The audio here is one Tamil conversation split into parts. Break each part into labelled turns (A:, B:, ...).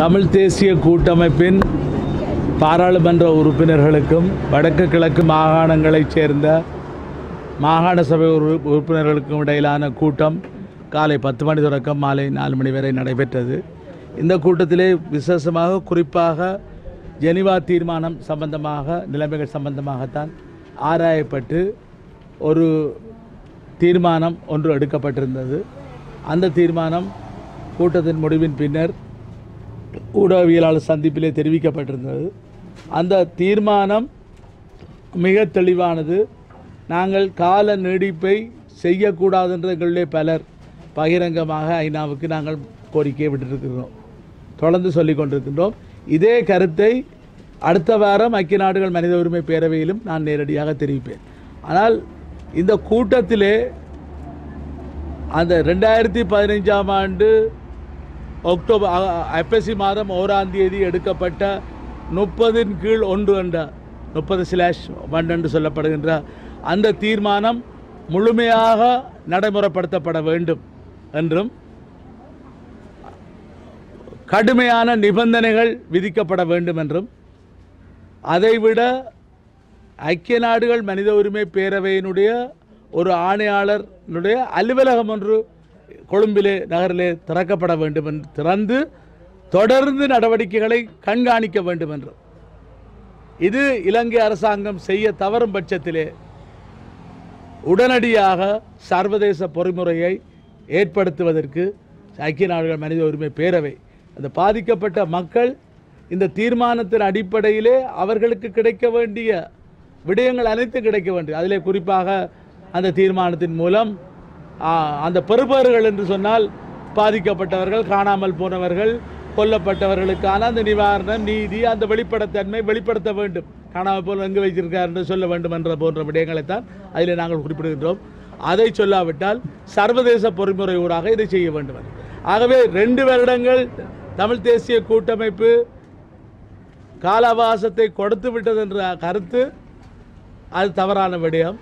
A: தமிழ் தேசிய கூட்டமைப்பின் பாராளுமன்ற உறுப்பினர்களுக்கும் வடக்கு கிழக்கு மாகாணங்களைச் சேர்ந்த மாகாண சபை உறு உறுப்பினர்களுக்கும் இடையிலான கூட்டம் காலை பத்து மணி தொடக்கம் மாலை நாலு மணி வரை நடைபெற்றது. இந்த கூட்டத்திலே விசேஷமாக குறிப்பாக ஜெனிவா தீர்மானம் சம்பந்தமாக நிலைமைகள் சம்பந்தமாகத்தான் ஆராயப்பட்டு ஒரு தீர்மானம் ஒன்று எடுக்கப்பட்டிருந்தது. அந்த தீர்மானம் கூட்டத்தின் முடிவின் பின்னர் ஊடகவியலாளர் சந்திப்பிலே தெரிவிக்கப்பட்டிருந்தது. அந்த தீர்மானம் மிக தெளிவானது. நாங்கள் கால நீடிப்பை செய்யக்கூடாது பலர் பகிரங்கமாக ஐநாவுக்கு நாங்கள் கோரிக்கை விட்டிருக்கிறோம். தொடர்ந்து சொல்லிக் கொண்டிருக்கின்றோம். இதே கருத்தை அடுத்த வாரம் ஐக்கிய நாடுகள் மனித உரிமை பேரவையிலும் நான் நேரடியாக தெரிவிப்பேன். ஆனால் இந்த கூட்டத்திலே அந்த ரெண்டாயிரத்தி பதினைஞ்சாம் ஆண்டு அக்டோபர் ஐப்பசி மாதம் ஓராம் தேதி எடுக்கப்பட்ட முப்பதின் கீழ் ஒன்று என்ற முப்பது ஸ்லாஷ் ஒன் என்று சொல்லப்படுகின்ற அந்த தீர்மானம் முழுமையாக நடைமுறைப்படுத்தப்பட வேண்டும் என்றும் கடுமையான நிபந்தனைகள் விதிக்கப்பட வேண்டும் என்றும் அதைவிட ஐக்கிய நாடுகள் மனித உரிமை பேரவையினுடைய ஒரு ஆணையாளருடைய அலுவலகம் ஒன்று கொழும்பிலே நகரிலே திறக்கப்பட வேண்டும் என்று திறந்து தொடர்ந்து நடவடிக்கைகளை கண்காணிக்க வேண்டும் என்று. இது இலங்கை அரசாங்கம் செய்ய தவறும் பட்சத்திலே உடனடியாக சர்வதேச பொறிமுறையை ஏற்படுத்துவதற்கு ஐக்கிய நாடுகள் மனித உரிமை பேரவை அந்த பாதிக்கப்பட்ட மக்கள் இந்த தீர்மானத்தின் அடிப்படையிலே அவர்களுக்கு கிடைக்க வேண்டிய விடயங்கள் அனைத்தும் கிடைக்க வேண்டும். அதிலே குறிப்பாக அந்த தீர்மானத்தின் மூலம் அந்த பெறுபவர்கள் என்று சொன்னால் பாதிக்கப்பட்டவர்கள் காணாமல் போனவர்கள் கொல்லப்பட்டவர்களுக்கான அந்த நிவாரணம் நீதி அந்த வெளிப்படைத்தன்மை வெளிப்படுத்த வேண்டும். காணாமல் போல் எங்கு வைத்திருக்காருன்னு சொல்ல வேண்டும் என்ற போன்ற விடயங்களைத்தான் அதில் நாங்கள் குறிப்பிடுகின்றோம். அதை சொல்லாவிட்டால் சர்வதேச பொறிமுறை ஊடாக இதை செய்ய வேண்டும். ஆகவே ரெண்டு வருடங்கள் தமிழ் தேசிய கூட்டமைப்பு கால அவகாசத்தை கொடுத்து விட்டது என்ற கருத்து அது தவறான விடயம்.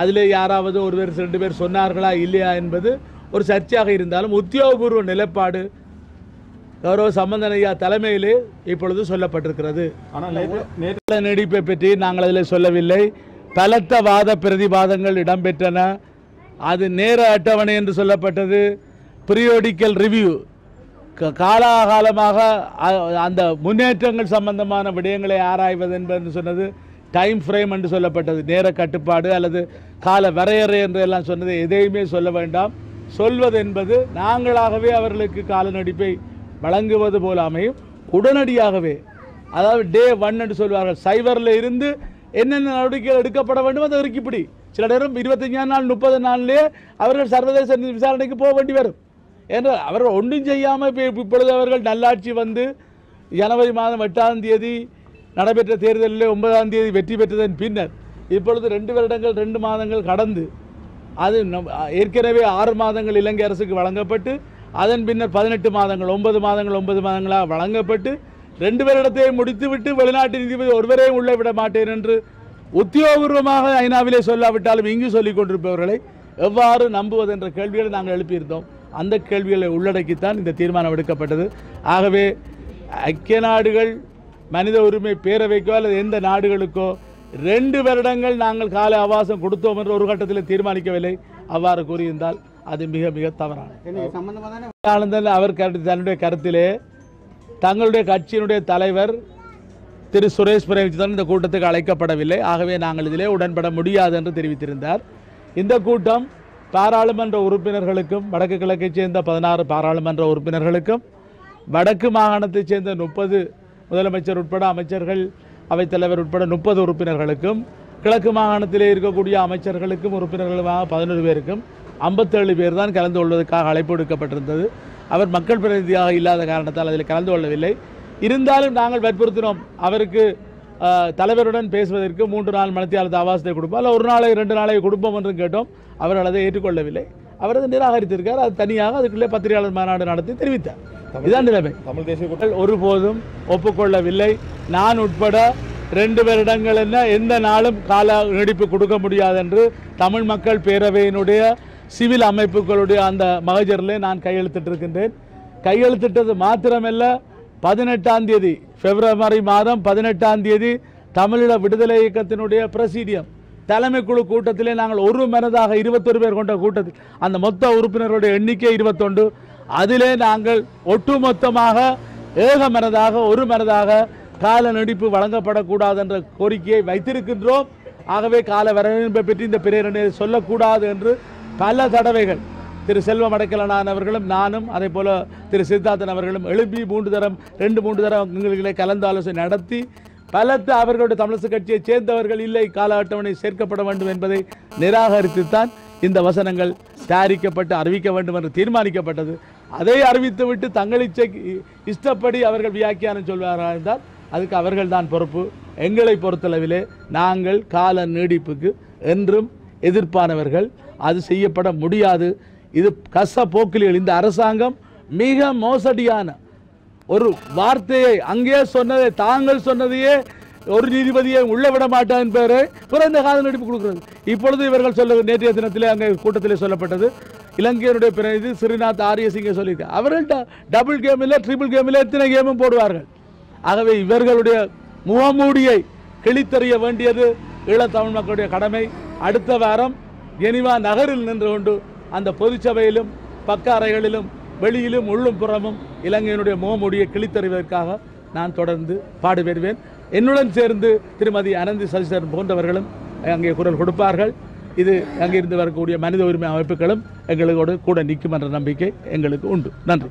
A: அதிலே யாராவது ஒருவர் ரெண்டு பேர் சொன்னார்களா இல்லையா என்பது ஒரு சர்ச்சையாக இருந்தாலும் உத்தியோகபூர்வ நிலைப்பாடு கௌரவ சம்பந்தனையா தலைமையிலே இப்பொழுது சொல்லப்பட்டிருக்கிறது.
B: ஆனால்
A: நீடிப்பை பற்றி நாங்கள் அதில் சொல்லவில்லை. பலத்த வாத பிரதிவாதங்கள் இடம்பெற்றன. அது நேர அட்டவணை என்று சொல்லப்பட்டது. Periodical review. காலாகாலமாக அந்த முன்னேற்றங்கள் சம்பந்தமான விடயங்களை ஆராய்வது என்பது சொன்னது. டைம் ஃப்ரேம் என்று சொல்லப்பட்டது. நேர கட்டுப்பாடு அல்லது கால வரையறை என்று எல்லாம் சொன்னது எதையுமே சொல்ல வேண்டாம். சொல்வது என்பது நாங்களாகவே அவர்களுக்கு கால நடிப்பை வழங்குவது போல அமையும். உடனடியாகவே அதாவது டே ஒன் என்று சொல்வார்கள் சைபரில் இருந்து என்னென்ன நடவடிக்கைகள் எடுக்கப்பட வேண்டும் அதை இறுக்கிப்பிடி சில நேரம் இருபத்தஞ்சாம் நாள் முப்பது நாள்லேயே அவர்கள் சர்வதேச விசாரணைக்கு போக வேண்டி வரும். என்றால் அவர்கள் ஒன்றும் செய்யாமல் இப்போ இப்பொழுது அவர்கள் நல்லாட்சி வந்து ஜனவரி மாதம் எட்டாம் தேதி நடைபெற்ற தேர்தலில் ஒன்பதாம் தேதி வெற்றி பெற்றதன் பின்னர் இப்பொழுது ரெண்டு வருடங்கள் ரெண்டு மாதங்கள் கடந்து அது நம் ஏற்கனவே ஆறு மாதங்கள் இலங்கை அரசுக்கு வழங்கப்பட்டு அதன் பின்னர் பதினெட்டு மாதங்கள் ஒன்பது மாதங்கள் ஒன்பது மாதங்களாக வழங்கப்பட்டு ரெண்டு வருடத்தையும் முடித்துவிட்டு வெளிநாட்டு நீதிபதி ஒருவரையும் உள்ளே விட மாட்டேன் என்று உத்தியோகபூர்வமாக ஐநாவிலே சொல்லாவிட்டாலும் இங்கு சொல்லிக் கொண்டிருப்பவர்களை எவ்வாறு நம்புவது என்ற கேள்விகளை நாங்கள் எழுப்பியிருந்தோம். அந்த கேள்விகளை உள்ளடக்கித்தான் இந்த தீர்மானம் எடுக்கப்பட்டது. ஆகவே ஐக்கிய நாடுகள் மனித உரிமை பேரவைக்கோ அல்லது எந்த நாடுகளுக்கோ ரெண்டு வருடங்கள் நாங்கள் கால அவகாசம் கொடுத்தோம் என்று ஒரு கட்டத்தில் தீர்மானிக்கவில்லை. அவ்வாறு கூறியிருந்தால் அது மிக மிக ஆனந்தன் அவர் தன்னுடைய கருத்திலே தங்களுடைய கட்சியினுடைய தலைவர் திரு சுரேஷ் பிரேமச்சந்திரன் இந்த கூட்டத்துக்கு அழைக்கப்படவில்லை. ஆகவே நாங்கள் இதிலே உடன்பட முடியாது என்று தெரிவித்திருந்தார். இந்த கூட்டம் பாராளுமன்ற உறுப்பினர்களுக்கும் வடக்கு கிழக்கைச் சேர்ந்த பதினாறு பாராளுமன்ற உறுப்பினர்களுக்கும் வடக்கு மாகாணத்தைச் சேர்ந்த முப்பது முதலமைச்சர் உட்பட அமைச்சர்கள் அவைத்தலைவர் உட்பட முப்பது உறுப்பினர்களுக்கும் கிழக்கு மாகாணத்திலே இருக்கக்கூடிய அமைச்சர்களுக்கும் உறுப்பினர்களுமாக பதினொரு பேருக்கும் ஐம்பத்தேழு பேர் தான் கலந்து கொள்வதற்காக அழைப்பு விடுக்கப்பட்டிருந்தது. அவர் மக்கள் பிரதிநிதியாக இல்லாத காரணத்தால் அதில் கலந்து கொள்ளவில்லை. இருந்தாலும் நாங்கள் வற்புறுத்தினோம். அவருக்கு தலைவருடன் பேசுவதற்கு மூன்று நாள் மனத்தியாளர் ஆவாசத்தை கொடுப்போம். அல்ல ஒரு நாளை ரெண்டு நாளை கொடுப்போம் என்று கேட்டோம். அவர் அதை ஏற்றுக்கொள்ளவில்லை. அவர் அதை நிராகரித்திருக்கார். அது தனியாக அதுக்குள்ளே பத்திரிகையாளர் மாநாடு நடத்தி தெரிவித்தார். இதுதான் நிலைமை.
B: தமிழ் தேசிய கூட்ட-
A: மக்கள் ஒருபோதும் ஒப்புக்கொள்ளவில்லை. நான் உட்பட ரெண்டு வருடங்கள் என்ன எந்த நாளும் கால நீடிப்பு கொடுக்க முடியாது என்று தமிழ் மக்கள் பேரவையினுடைய சிவில் அமைப்புகளுடைய அந்த மகஜரில் நான் கையெழுத்திட்டிருக்கின்றேன் கையெழுத்திட்டது மாத்திரமல்ல பதினெட்டாம் தேதி பிப்ரவரி மாதம் பதினெட்டாம் தேதி தமிழீழ விடுதலை இயக்கத்தினுடைய பிரசிடியம். தலைமைக்குழு கூட்டத்திலே நாங்கள் ஒரு மனதாக இருபத்தொரு பேர் கொண்ட கூட்டத்தில் அந்த மொத்த உறுப்பினர்களுடைய எண்ணிக்கை இருபத்தொண்டு அதிலே நாங்கள் ஒட்டுமொத்தமாக ஏக மனதாக ஒரு மனதாக கால நடிப்பு வழங்கப்படக்கூடாது என்ற கோரிக்கையை வைத்திருக்கின்றோம். ஆகவே கால வரவேற்பை பற்றி இந்த பிரேரணை சொல்லக்கூடாது என்று பல தடவைகள் திரு செல்வம் அடைக்கலனான் அவர்களும் நானும் அதே போல் திரு சித்தார்த்தன் அவர்களும் எழுப்பி மூன்று தரம் ரெண்டு மூன்று தரம் எங்களை கலந்து ஆலோசனை நடத்தி பலத்த அவர்களுடைய தமிழக கட்சியை சேர்ந்தவர்கள் இல்லை கால அட்டவணை சேர்க்கப்பட வேண்டும் என்பதை நிராகரித்துத்தான் இந்த வசனங்கள் தயாரிக்கப்பட்டு அறிவிக்க வேண்டும் என்று தீர்மானிக்கப்பட்டது. அதை அறிவித்துவிட்டு தங்கள் இச்சைக்கு இஷ்டப்படி அவர்கள் வியாக்கியானம் சொல்வார்கள் என்றால் அதுக்கு அவர்கள் தான் பொறுப்பு. எங்களை பொறுத்தளவிலே நாங்கள் கால நீடிப்புக்கு என்றும் எதிர்ப்பானவர்கள் அது செய்யப்பட முடியாது. இது கச போக்கிலிகள் இந்த அரசாங்கம் மிக மோசடியான ஒரு வார்த்தையை அங்கே சொன்னதை தாங்கள் சொன்னதையே ஒரு நீதிபதியை உள்ள விட மாட்டான் என்பதை குறைந்த கால நடிப்பு கொடுக்கிறது. இப்பொழுது இவர்கள் சொல்ல நேற்றைய தினத்திலே அங்கே கூட்டத்திலே சொல்லப்பட்டது இலங்கையனுடைய பிரதிநிதி ஸ்ரீநாத் ஆரியசிங்க சொல்லியிருக்கார் அவர்கள் டபுள் கேமில் ட்ரிபிள் கேமில் எத்தனை கேமும் போடுவார்கள்? ஆகவே இவர்களுடைய முகமூடியை கிழித்தறிய வேண்டியது ஈழத்தமிழ் மக்களுடைய கடமை. அடுத்த வாரம் ஜெனிவா நகரில் நின்று கொண்டு அந்த பொதுச்சபையிலும் பக்க அறைகளிலும் வெளியிலும் உள்ளும் புறமும் இலங்கையினுடைய முகமூடியை கிழித்தறிவதற்காக நான் தொடர்ந்து பாடுபெறுவேன் என்னுடன் சேர்ந்து திருமதி அனந்தி சசிதரன் போன்றவர்களும் அங்கே குரல் கொடுப்பார்கள். இது அங்கிருந்து வரக்கூடிய மனித உரிமை அமைப்புகளும் எங்களோடு கூட நிற்கும் என்ற நம்பிக்கை எங்களுக்கு உண்டு. நன்றி.